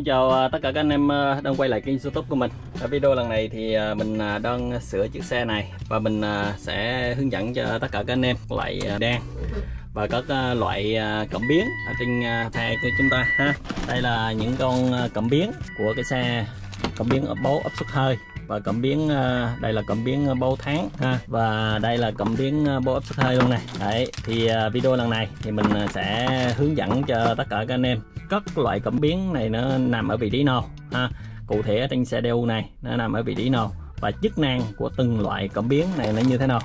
Xin chào à, tất cả các anh em à, đang quay lại kênh youtube của mình. Ở video lần này thì à, mình đang sửa chiếc xe này Và mình sẽ hướng dẫn cho tất cả các anh em loại đen Và các loại cẩm cảm biến ở trên xe của chúng ta ha. Đây là những con cẩm cảm biến của cái xe Cảm biến bấu áp suất hơi và cảm biến ờ, đây là cảm biến ờ, bao tháng, ha. Và đây là cảm biến ờ, bao bấu áp suất hơi luôn này. Đấy, thì video lần này thì mình sẽ hướng dẫn cho tất cả các anh em các loại cảm biến này nó nằm ở vị trí nào, ha. Cụ thể ở trên xe DU này, nó nằm ở vị trí nào và chức năng của từng loại cảm biến này nó như thế nào.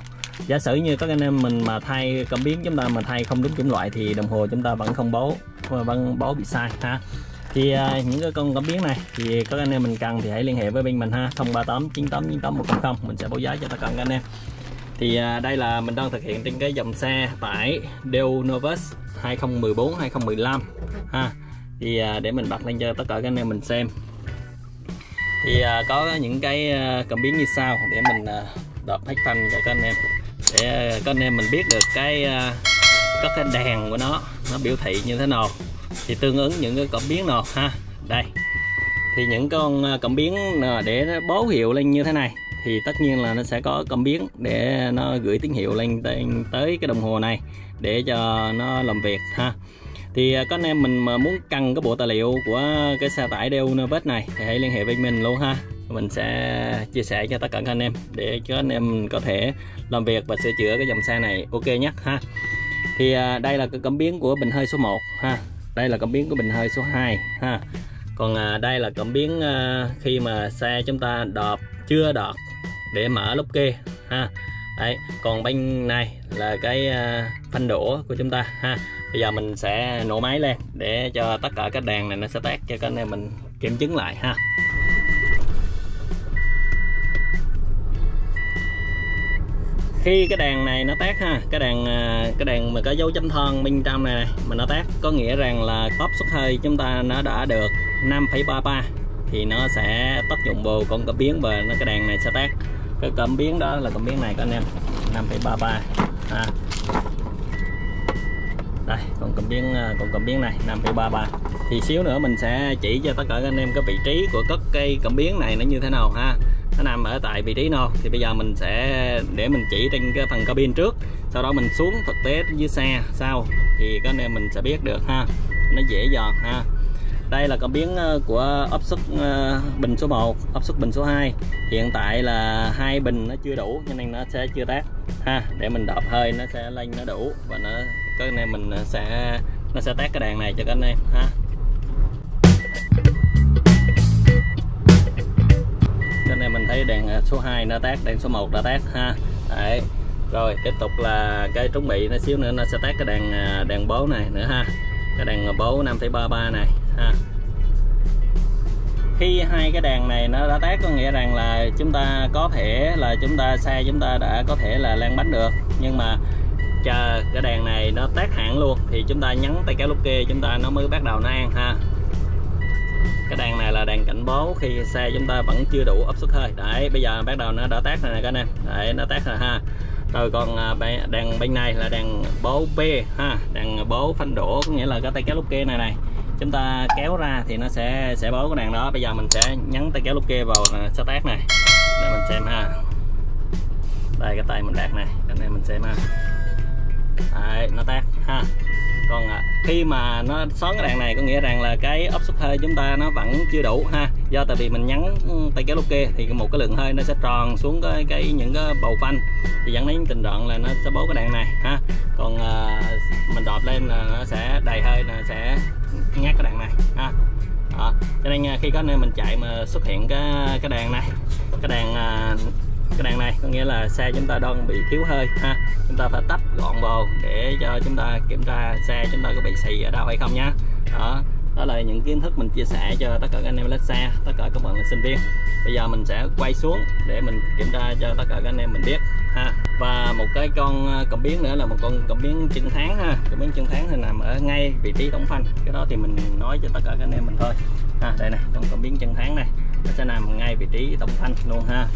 Giả sử như các anh em mình mà thay cảm biến chúng ta mà thay không đúng chủng loại thì đồng hồ chúng ta vẫn không báo vẫn báo bị sai, ha thì à, những cái con cảm biến này thì các anh em mình cần thì hãy liên hệ với bên mình ha. 038 98 98 100 mình sẽ báo giá cho tất cả các anh em. Thì à, đây là mình đang thực hiện trên cái dòng xe tải Deo Novus 2014 2015 ha. Thì à, để mình bật lên cho tất cả các anh em mình xem. Thì à, có những cái à, cảm biến như sau để mình à, đọc hết phanh cho các anh em. Để à, các anh em mình biết được cái à, các cái đèn của nó nó biểu thị như thế nào thì tương ứng những cái cảm biến nào ha đây. Thì những con à, cảm biến à, để nó báo hiệu lên như thế này thì tất nhiên là nó sẽ có cảm biến để nó gửi tín hiệu lên tới, cái đồng hồ này để cho nó làm việc ha. Thì à, có anh em mình mà muốn cần cái bộ tài liệu của cái xe tải đeo Novus này thì hãy liên hệ với mình luôn ha. Mình sẽ chia sẻ cho tất cả các anh em để cho anh em có thể làm việc và sửa chữa cái dòng xe này ok nhé ha. Thì đây là cái cảm biến của bình hơi số 1 ha đây là cảm biến của bình hơi số 2 ha. Còn à, đây là cảm biến à, khi mà xe chúng ta đọt chưa đọt để mở lốp kê ha. Đấy còn bên này là cái à, phanh đổ của chúng ta ha. Bây giờ mình sẽ nổ máy lên để cho tất cả các đèn này nó sẽ tắt cho các anh em mình kiểm chứng lại ha. Khi cái đèn này nó tắt ha cái đèn à, cái đèn mà có dấu chấm thân bên trong này, này mà nó tắt có nghĩa rằng là áp suất hơi chúng ta nó đã được 5,33 thì nó sẽ tác dụng vào con cảm biến và nó cái đèn này sẽ tắt cái cảm biến đó là cảm biến này các anh em 5,33 ha à. đây còn cảm biến à, con còn cảm biến này 5,33 thì xíu nữa mình sẽ chỉ cho tất cả các anh em cái vị trí của các cây cảm biến này nó như thế nào ha nó nằm ở tại vị trí nào? Thì bây giờ mình sẽ, để mình chỉ trên cái phần cabin trước, sau đó mình xuống thực tế dưới xe sau, thì có nên mình sẽ biết được ha. Nó dễ dàng ha. Đây là cảm biến ờ, của ờ, áp suất bình số 1 áp suất bình số 2 hiện tại là hai bình nó chưa đủ, cho nên nó sẽ chưa tác ha. Để mình đập hơi, nó sẽ lên nó đủ và nó, có nên mình ờ, sẽ, nó sẽ tác cái đèn này cho các anh em ha. Mình thấy đèn à, số 2 nó tắt đèn số 1 đã tắt ha. Đấy, rồi tiếp tục là cái chuẩn bị nó xíu nữa, nó sẽ tắt cái đèn à, đèn bố này nữa ha. Cái đèn bố 5.33 này ha. Khi hai cái đèn này nó đã tắt có nghĩa rằng là chúng ta có thể là chúng ta xe chúng ta đã có thể là lan bánh được. Nhưng mà chờ cái đèn này nó tắt hẳn luôn thì chúng ta nhấn tay cái lúc kia chúng ta nó mới bắt đầu nó ăn ha cái đèn này là đèn cảnh báo khi xe chúng ta vẫn chưa đủ áp suất hơi. Đấy bây giờ bắt đầu nó đã tắt rồi nè các anh em. Đấy nó tắt rồi ha. Rồi còn à, đèn bên này là đèn báo P ha. Đèn báo phanh đổ có nghĩa là cái tay kéo lúc kia này này. Chúng ta kéo ra thì nó sẽ sẽ báo cái đèn đó. Bây giờ mình sẽ nhấn tay kéo lúc kia vào à, sẽ tác này. Để mình xem ha. Đây cái tay mình đạt này. Cái này mình xem ha. Đấy, nó tác ha còn à, khi mà nó xoắn cái đèn này có nghĩa rằng là cái ốc suất hơi chúng ta nó vẫn chưa đủ ha. Do tại vì mình nhấn tay kéo lúc kê thì một cái lượng hơi nó sẽ tròn xuống cái, cái những cái bầu phanh. Thì dẫn đến tình trạng là nó sẽ bố cái đèn này ha. Còn à, mình đọt lên là nó sẽ đầy hơi là sẽ ngắt cái đèn này ha. Đó. cho nên ờ, khi có nơi mình chạy mà xuất hiện cái cái đèn này cái đèn à, ờ, cái đàn này, có nghĩa là xe chúng ta đang bị thiếu hơi, ha. Chúng ta phải tách gọn vào để cho chúng ta kiểm tra xe chúng ta có bị xì ở đâu hay không nhá. Đó đó là những kiến thức mình chia sẻ cho tất cả các anh em lái xe, tất cả các bạn là sinh viên. Bây giờ mình sẽ quay xuống để mình kiểm tra cho tất cả các anh em mình biết, ha. Và một cái con ờ, cảm biến nữa là một con cảm biến chân tháng ha. Cảm biến chân tháng thì nằm ở ngay vị trí tổng phanh. Cái đó thì mình nói cho tất cả các anh em mình thôi. Ha, đây này, con cảm biến chân tháng này nó sẽ nằm ngay vị trí tổng phanh luôn ha.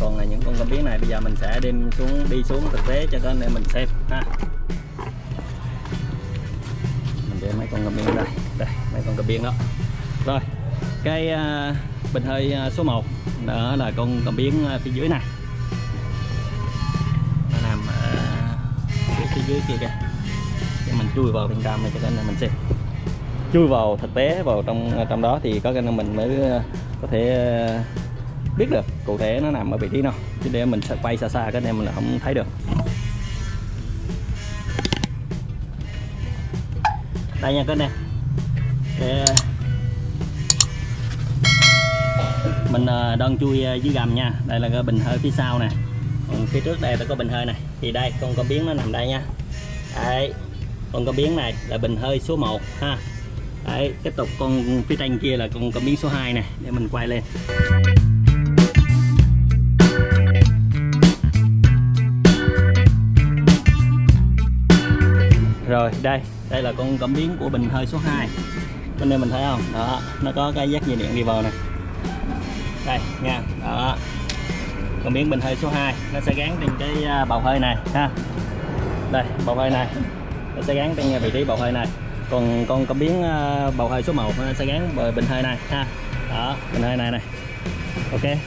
Còn là những con cảm biến này bây giờ mình sẽ đem xuống đi xuống thực tế cho các anh em mình xem ha. Mình để mấy con cảm biến đây. Đây mấy con cảm biến đó. Rồi cái uh, bình hơi à, số 1 đó là con cảm biến à, phía dưới này. Nó nằm ở phía, dưới kia kìa. Để mình chui vào bên trong này cho các anh em mình xem chui vào thực tế vào trong trong đó thì có cái nên mình mới ờ, có thể ờ, biết được cụ thể nó nằm ở vị trí nào. Chứ để mình sẽ quay xa xa cái em mình là không thấy được. Đây nha các này. Em để ờ, mình đang chui dưới gầm nha. Đây là cái bình hơi phía sau nè. Còn phía trước đây là có bình hơi này. Thì đây, con có biến nó nằm đây nha. Đây con có biến này là bình hơi số 1 ha đấy, tiếp tục con phía trên kia là con có biến số 2 này, để mình quay lên. Rồi, đây đây là con cảm biến của bình hơi số 2 bên đây mình thấy không? Đó, nó có cái giác dây điện đi vào này. Đây, nha. Đó. Cảm biến bình hơi số 2 nó sẽ gắn trên cái à, bầu hơi này, ha. Đây, bầu hơi này. Nó sẽ gắn trên vị trí bầu hơi này còn con cảm biến ờ, bầu hơi số 1 nó sẽ gắn bình hơi này, ha. Đó, bình hơi này này. Ok.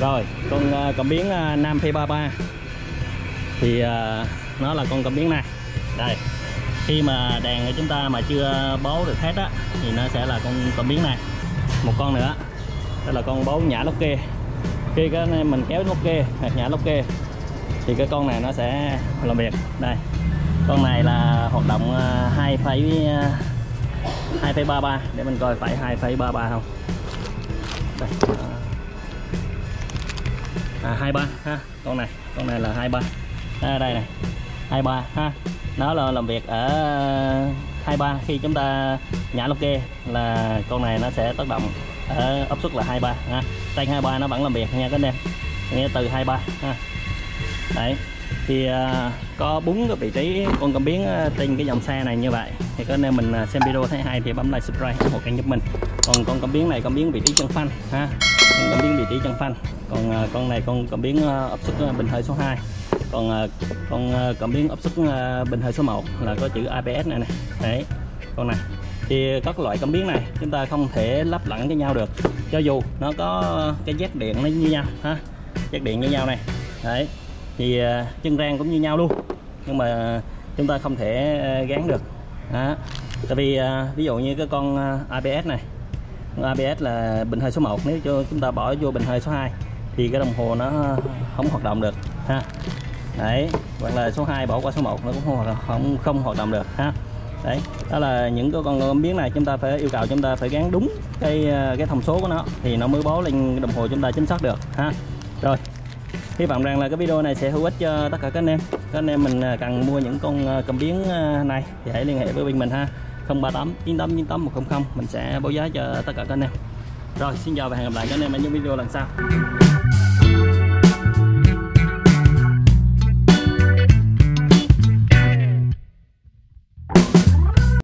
Rồi, con ờ, cảm biến ờ, nam P33. Thì nó là con cảm biến này. Đây. Khi mà đèn của chúng ta mà chưa bấu được hết á, thì nó sẽ là con cảm biến này. Một con nữa. Đó là con bấu nhả lốc kê. Khi cái này mình kéo lốc kê, hoặc nhả lốc kê, thì cái con này nó sẽ làm việc. Đây con này là hoạt động ờ, 2 phẩy ờ, 2,33 để mình coi phải 2,33 không. Đây ờ. à, 23 ha. Con này con này là 23 à, đây này 23 ha. Nó là làm việc ở 23 khi chúng ta nhả lô kê là con này nó sẽ tác động ở áp suất là 23 ha. Tay 23 nó vẫn làm việc nha các anh em. Nghĩa từ 23 ha. Đấy thì uh, có bốn cái vị trí con cảm biến à, trên cái dòng xe này như vậy. Thì có nên mình à, xem video thấy hay thì bấm like subscribe ủng hộ kênh giúp mình. Còn con cảm biến này cảm biến vị trí chân phanh ha? Con cảm biến vị trí chân phanh. Còn uh, con này con cảm biến uh, áp suất bình hơi số 2 còn con cảm biến áp suất bình hơi số 1 là có chữ ABS này này đấy con này. Thì các loại cảm biến này chúng ta không thể lắp lẫn với nhau được. Cho dù nó có cái giác điện nó như nhau ha? Giác điện như nhau này. Đấy thì à, chân rang cũng như nhau luôn, nhưng mà chúng ta không thể à, gắn được. Đó. tại vì à, ví dụ như cái con ABS này, con ABS là bình hơi số 1 nếu cho chúng ta bỏ vô bình hơi số 2 thì cái đồng hồ nó không hoạt động được, ha. Đấy, hoặc là số 2 bỏ qua số 1 nó cũng không không không hoạt động được, ha. Đấy, đó là những cái con biến này chúng ta phải, yêu cầu chúng ta phải gắn đúng cái cái thông số của nó thì nó mới báo lên đồng hồ chúng ta chính xác được, ha. Rồi hy vọng rằng là cái video này sẽ hữu ích cho tất cả các anh em. Các anh em mình à, cần mua những con à, cầm biến à, này thì hãy liên hệ với bên mình ha. 038 98 98 100 mình sẽ báo giá cho tất cả các anh em. Rồi, xin chào và hẹn gặp lại các anh em ở những video lần sau.